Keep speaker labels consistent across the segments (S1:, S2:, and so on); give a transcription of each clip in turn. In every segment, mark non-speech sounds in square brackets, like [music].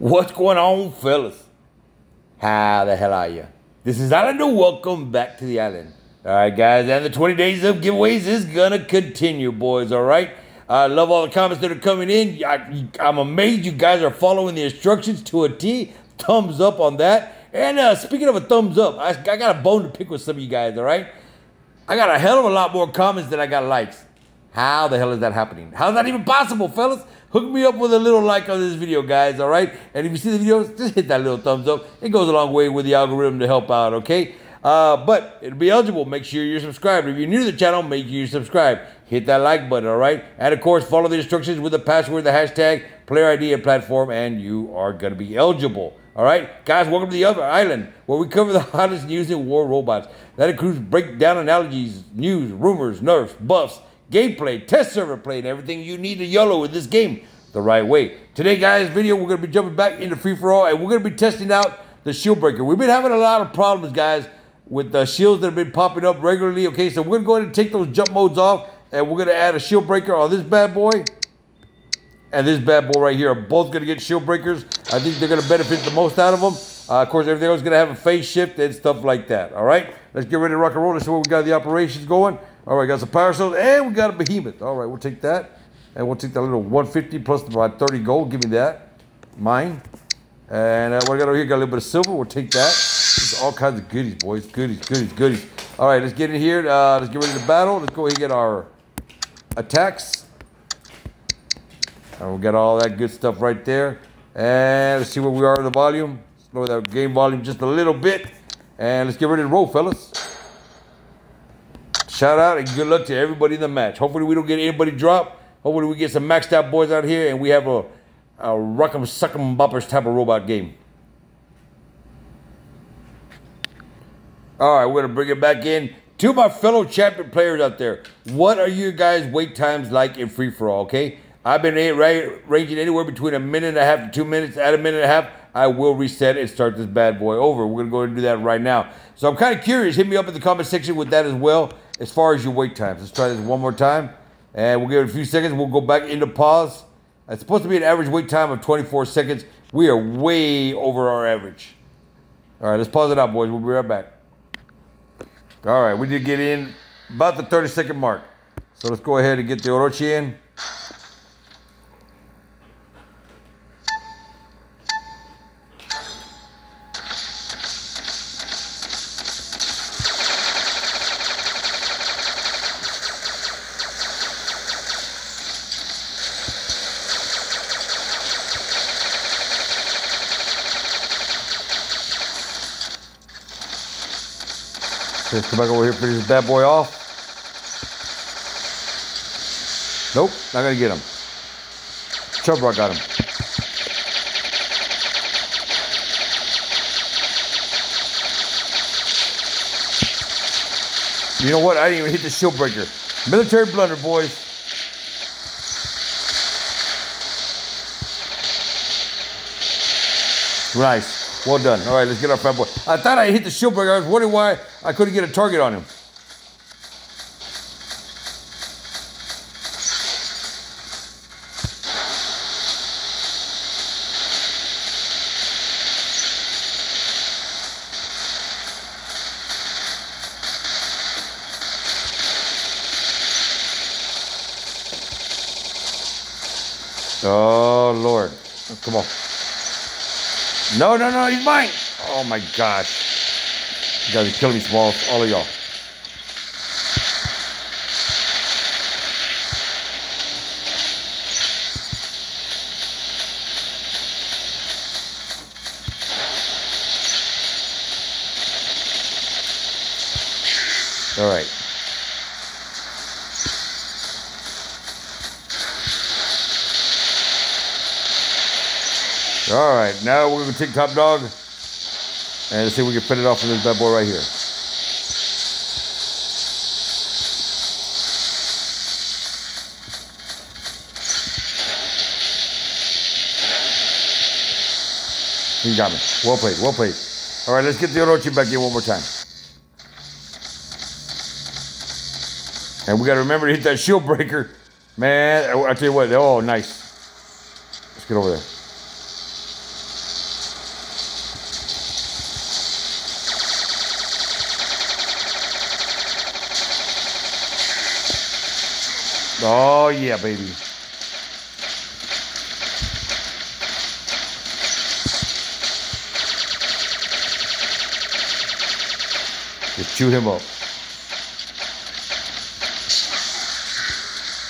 S1: What's going on, fellas? How the hell are you? This is Island. Welcome back to the island. All right, guys, and the 20 days of giveaways is gonna continue, boys. All right. I love all the comments that are coming in. I, am amazed you guys are following the instructions to a T. Thumbs up on that. And uh, speaking of a thumbs up, I, I got a bone to pick with some of you guys. All right. I got a hell of a lot more comments than I got likes. How the hell is that happening? How's that even possible, fellas? Hook me up with a little like on this video, guys, all right? And if you see the video, just hit that little thumbs up. It goes a long way with the algorithm to help out, okay? Uh, but it'll be eligible. Make sure you're subscribed. If you're new to the channel, make sure you subscribe. Hit that like button, all right? And of course, follow the instructions with the password, the hashtag, player ID, and platform, and you are going to be eligible. All right, guys, welcome to the other island where we cover the [laughs] hottest news in war robots. That includes breakdown analogies, news, rumors, nerfs, buffs, gameplay, test server play, and everything you need to YOLO in this game the right way. Today, guys, video, we're going to be jumping back into free-for-all, and we're going to be testing out the shield breaker. We've been having a lot of problems, guys, with the shields that have been popping up regularly. Okay, so we're going to go ahead and take those jump modes off, and we're going to add a shield breaker on this bad boy. And this bad boy right here are both going to get shield breakers. I think they're going to benefit the most out of them. Uh, of course, everything else is going to have a phase shift and stuff like that. All right, let's get ready to rock and roll. Let's see what we got the operations going. All right, guys, some power cells, and we got a behemoth. All right, we'll take that. And we'll take that little 150 plus about 30 gold. Give me that. Mine. And uh, what I got over here, got a little bit of silver. We'll take that. There's all kinds of goodies, boys. Goodies, goodies, goodies. All right, let's get in here. Uh, let's get ready to battle. Let's go ahead and get our attacks. And we got all that good stuff right there. And let's see where we are in the volume. Slow that game volume just a little bit. And let's get ready to roll, fellas. Shout out and good luck to everybody in the match. Hopefully we don't get anybody dropped. Hopefully we get some maxed out boys out here and we have a, a rock'em suck'em boppers type of robot game. All right, we're gonna bring it back in to my fellow champion players out there. What are you guys' wait times like in free for all? Okay, I've been right ranging anywhere between a minute and a half to two minutes. At a minute and a half, I will reset and start this bad boy over. We're gonna go and do that right now. So I'm kind of curious. Hit me up in the comment section with that as well, as far as your wait times. Let's try this one more time. And we'll give it a few seconds. We'll go back into pause. It's supposed to be an average wait time of 24 seconds. We are way over our average. All right, let's pause it out, boys. We'll be right back. All right, we did get in about the 30 second mark. So let's go ahead and get the Orochi in. Let's come back over here, finish this bad boy off. Nope, not gonna get him. Chubrock got him. You know what? I didn't even hit the shield breaker. Military blunder, boys. Nice. Well done. All right, let's get our fat boy. I thought I hit the shield breaker. I was wondering why I couldn't get a target on him. Oh, Lord. Come on. No, no, no, he's mine. Oh my gosh. You guys are killing me, Smalls. All of y'all. All right, now we're gonna take top dog and see if we can put it off in this bad boy right here. He got me. Well played, well played. All right, let's get the Orochi back in one more time. And we got to remember to hit that shield breaker. Man, I tell you what, oh, nice. Let's get over there. Oh, yeah, baby. Just chew him up.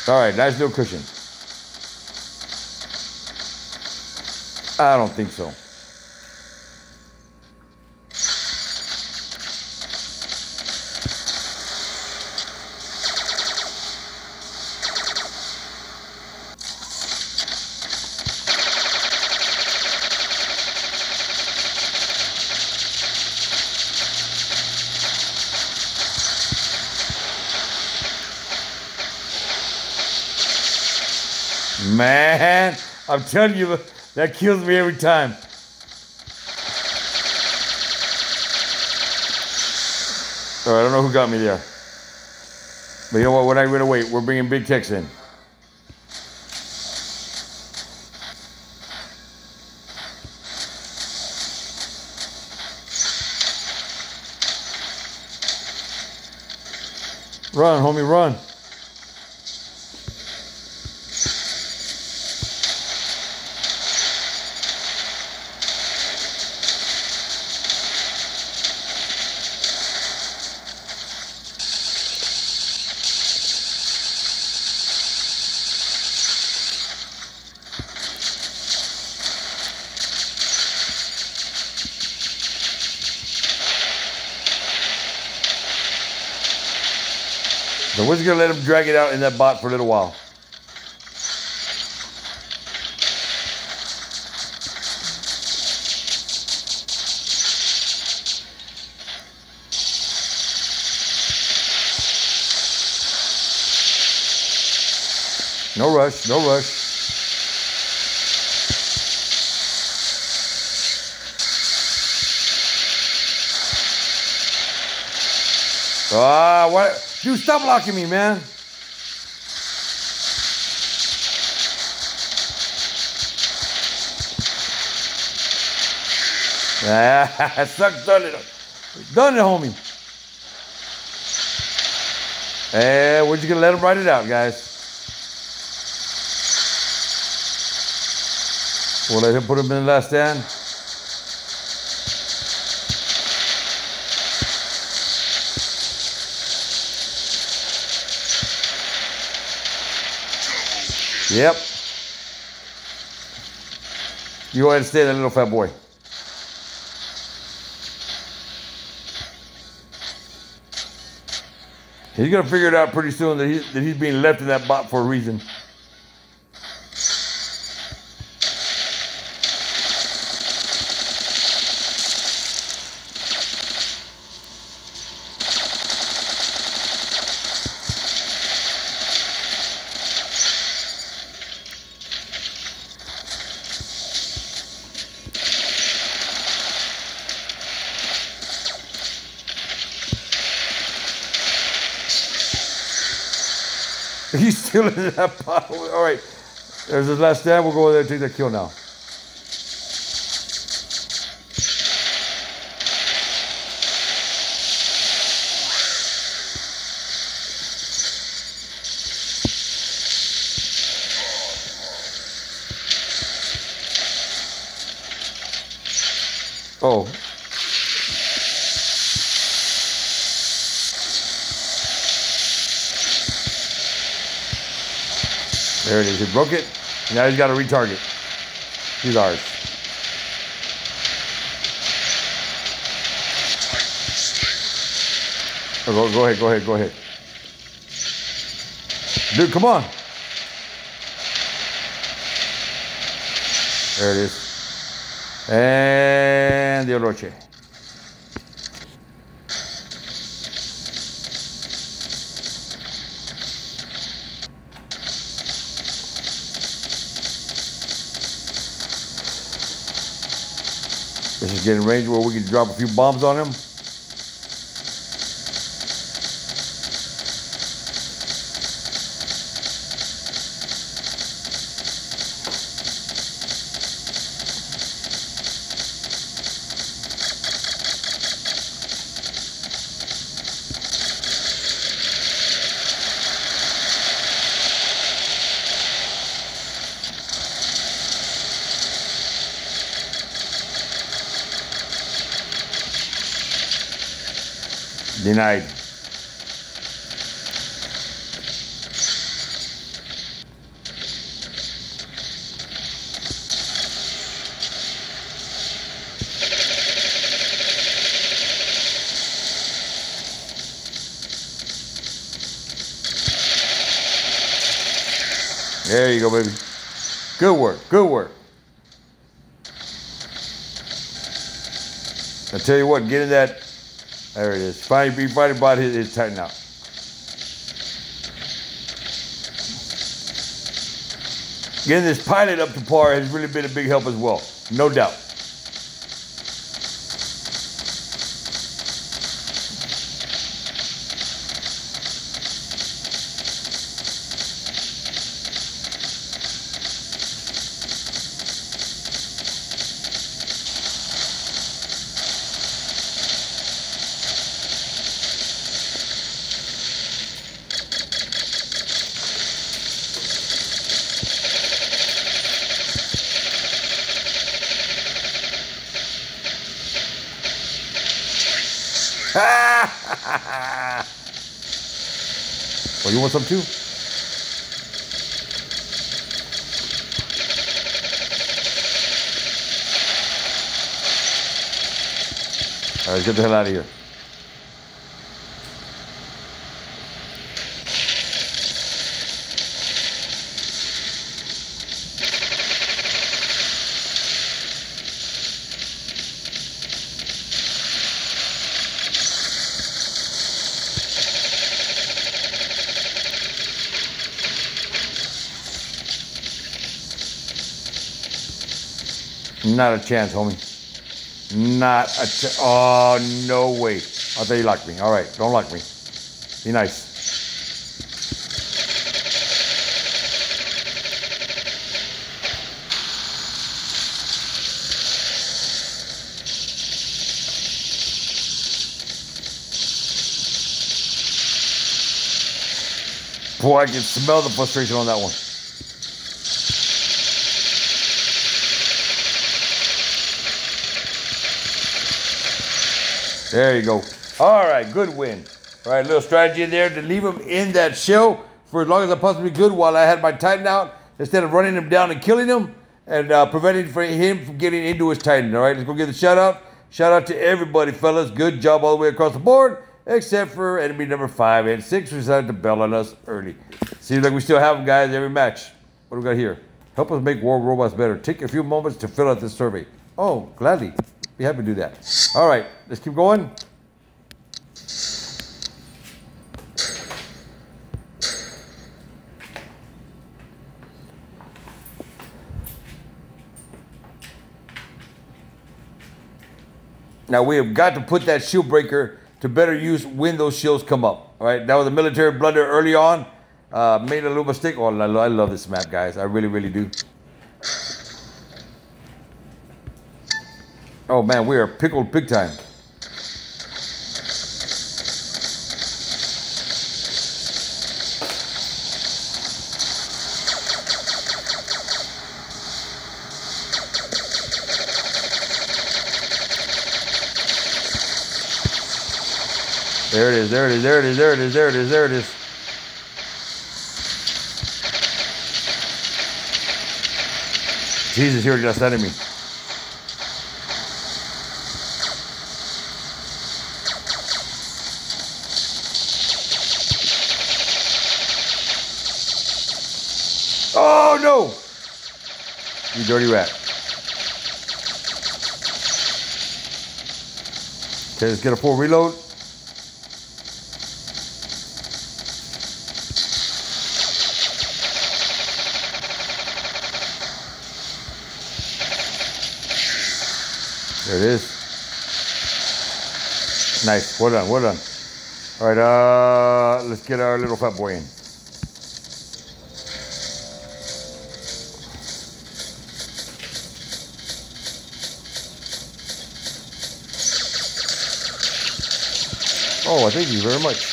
S1: All right, nice little cushion. I don't think so. Man, I'm telling you, that kills me every time. All right, I don't know who got me there. But you know what? We're not going to wait. We're bringing Big Tex in. Run, homie, run. Let him drag it out in that bot for a little while. No rush, no rush. Ah, what? Dude, stop blocking me, man. Ah, [laughs] suck, done it. Done it, homie. And we're just gonna let him write it out, guys. We'll let him put him in the last stand. Yep. You go ahead and stay there, little fat boy. He's gonna figure it out pretty soon that, he, that he's being left in that bot for a reason. [laughs] He's still in that [laughs] pot. All right. There's his last stand. We'll go over there and take that kill now. Oh. There it is. He broke it. Now he's got to retarget. He's ours. Oh, go, go ahead, go ahead, go ahead. Dude, come on. There it is. And the Orochi. This is getting range where we can drop a few bombs on him. Denied. There you go, baby. Good work. Good work. I tell you what, getting that. There it is. Finally, finally bought his, his Titan out. Getting this pilot up to par has really been a big help as well, no doubt. Want some too? All right, get the hell out of here. Not a chance, homie. Not a chance. Oh, no way. I thought you locked me. All right, don't lock me. Be nice. Boy, I can smell the frustration on that one. There you go. All right, good win. All right, little strategy there to leave him in that shell for as long as I possibly could while I had my Titan out instead of running him down and killing him and uh, preventing for him from getting into his Titan. All right, let's go get the shout out. Shout out to everybody, fellas. Good job all the way across the board, except for enemy number five and six, who decided to bail on us early. Seems like we still have them, guys, every match. What do we got here? Help us make war robots better. Take a few moments to fill out this survey. Oh, gladly. Be happy to do that. All right, let's keep going. Now we have got to put that shield breaker to better use when those shields come up. All right, that was a military blunder early on. Uh, made a little mistake. Oh, I love this map, guys. I really, really do. Oh man, we are pickled big time. There it is, there it is, there it is, there it is, there it is, there it is. Jesus here just enemy. Oh no! You dirty rat. Okay, let's get a full reload. There it is. Nice. Well done. Well done. All right. Uh, let's get our little fat boy in. Oh, thank you very much.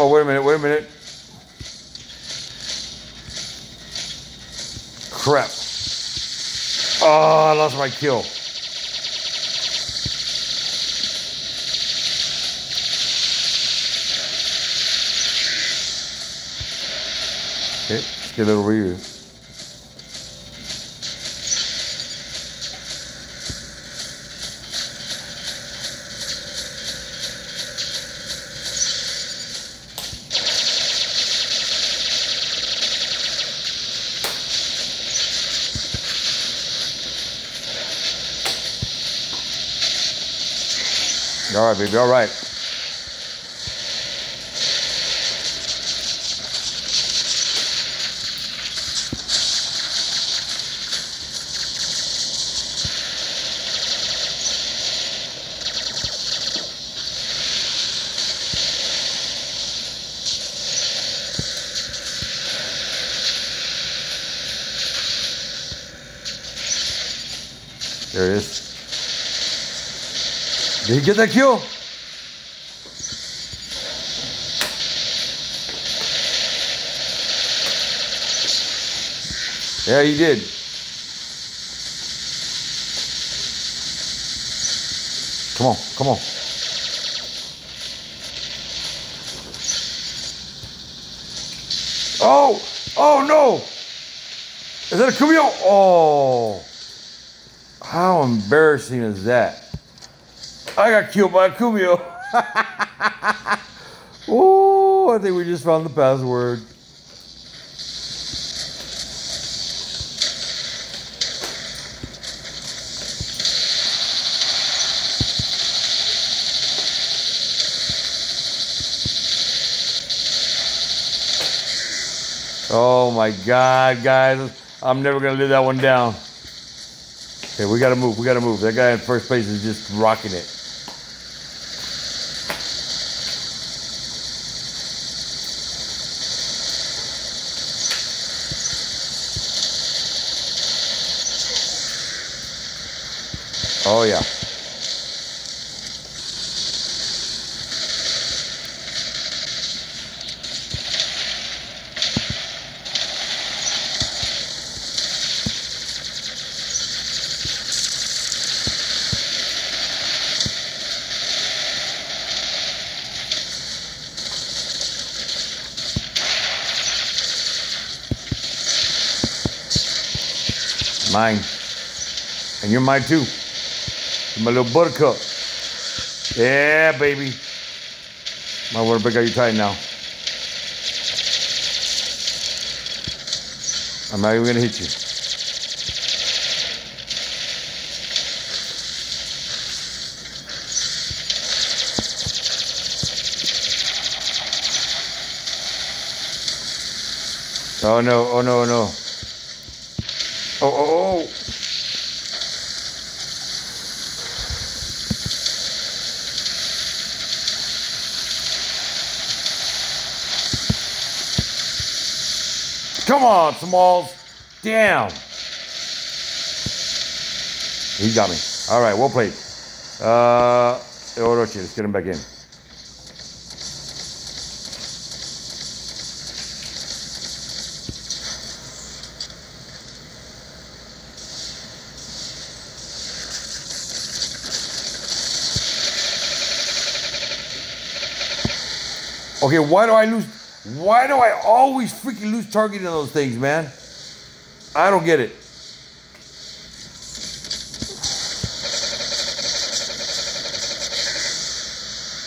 S1: Oh, wait a minute, wait a minute. Crap. Oh, I lost my kill. Okay, let's get it over here. All right, baby. All right. There it is. Did he get that kill? Yeah, he did. Come on, come on. Oh, oh no! Is that a Kumiho? Oh, how embarrassing is that? I got killed by a Kumiho. [laughs] oh, I think we just found the password. Oh my God, guys. I'm never going to live that one down. Okay, we got to move. We got to move. That guy in first place is just rocking it. Oh, yeah. Mine. And you're mine too. You're my little buttercup. Yeah, baby. My water break, are you tight now? I'm not even gonna hit you. Oh no, oh no, oh no. Oh, oh, oh. Come on, Smalls. Damn. He got me. All right, well played. Uh, Orochi, let's get him back in. Okay, why do I lose? Why do I always freaking lose targeting on those things, man? I don't get it.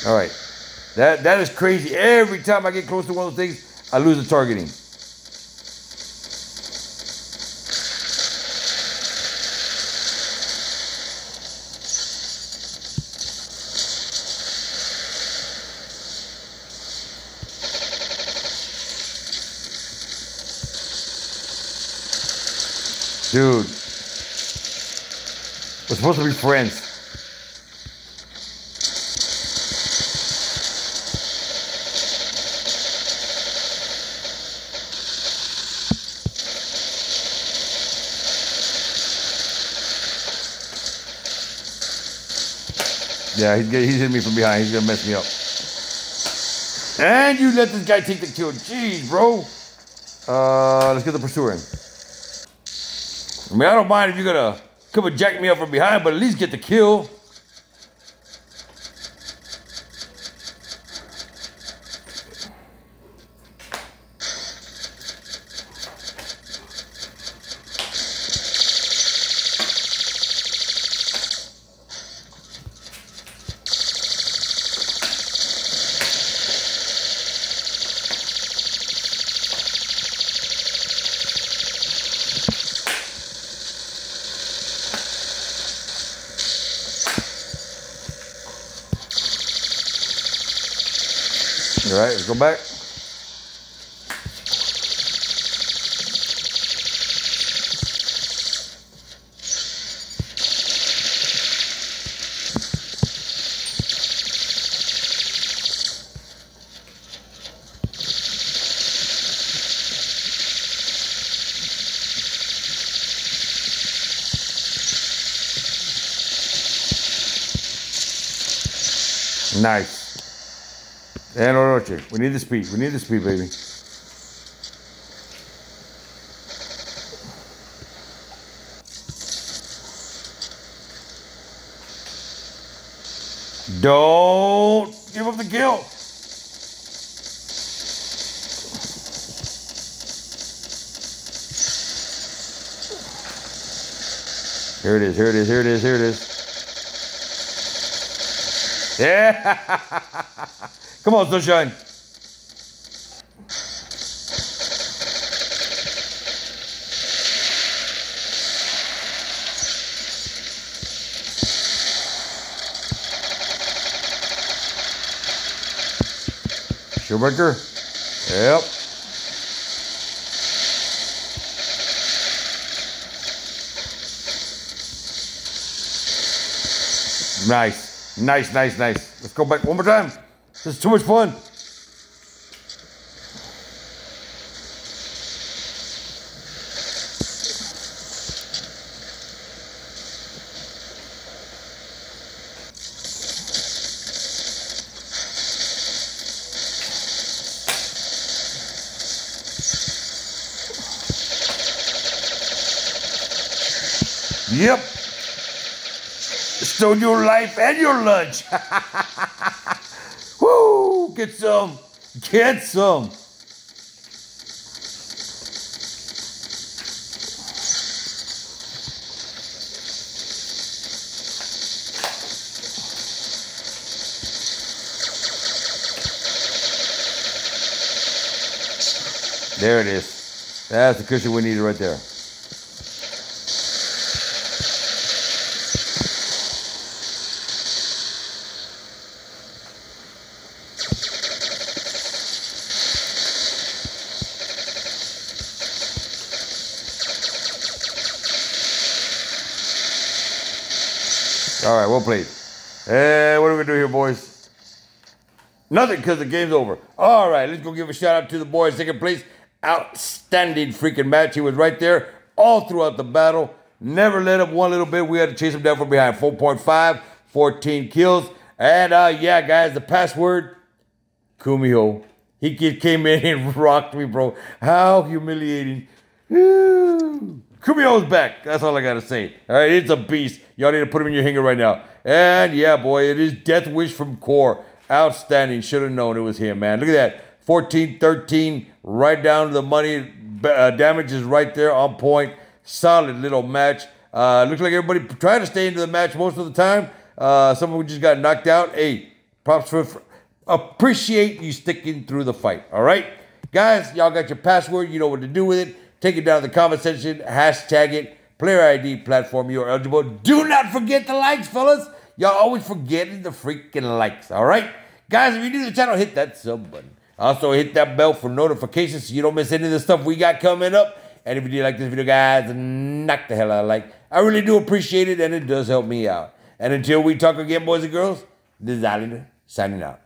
S1: All right. That that is crazy. Every time I get close to one of those things, I lose the targeting. Dude. We're supposed to be friends. Yeah, he's, he's hitting me from behind. He's gonna mess me up. And you let this guy take the kill. Jeez, bro. Uh, let's get the pursuer in. I mean, I don't mind if you're gonna come and jack me up from behind, but at least get the kill. All right, let's go back. Nice. And Orochi. We need the speed. We need the speed, baby. Don't give up the kill. Here it is, here it is, here it is, here it is. Yeah. [laughs] Come on, sunshine. Shoemaker. Yep. Nice. Nice, nice, nice. Let's go back one more time. This is too much fun. Yep. Stole your life and your lunch. [laughs] Woo! Get some. Get some. There it is. That's the cushion we needed right there. All right, well played. Hey, what are we do here, boys? Nothing, because the game's over. All right, let's go give a shout out to the boys second place. Outstanding freaking match. He was right there all throughout the battle. Never let up one little bit. We had to chase him down from behind. 4.5, 14 kills. And uh, yeah, guys, the password, Kumiho. He came in [laughs] and rocked me, bro. How humiliating. Woo. Kumiho's back. That's all I gotta say. All right, it's a beast. Y'all need to put him in your hangar right now. And yeah, boy, it is Death Wish from Core. Outstanding. Should have known it was him, man. Look at that. 14, 13, right down to the money. Uh, damage is right there on point. Solid little match. Uh, looks like everybody tried to stay into the match most of the time. Uh, them just got knocked out. Hey, props for appreciate you sticking through the fight. All right, guys, y'all got your password. You know what to do with it. Take it down in the comment section. Hashtag it. Player ID platform. You are eligible. Do not forget the likes, fellas. Y'all always forgetting the freaking likes. All right, guys. If you're new to the channel, hit that sub button. Also, hit that bell for notifications so you don't miss any of the stuff we got coming up. And if you did like this video, guys, knock the hell out of like. I really do appreciate it, and it does help me out. And until we talk again, boys and girls, this is Islander signing out.